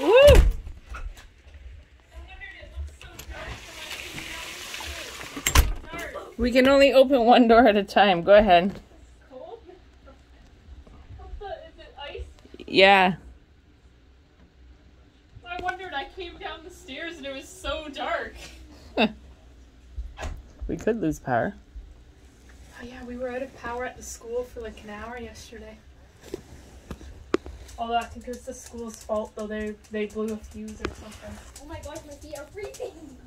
Woo! We can only open one door at a time. Go ahead. Yeah. I wondered, I came down the stairs and it was so dark. we could lose power. Oh, yeah, we were out of power at the school for like an hour yesterday. Although I think it's the school's fault though, they they blew a fuse or something. Oh my gosh, my feet are freezing.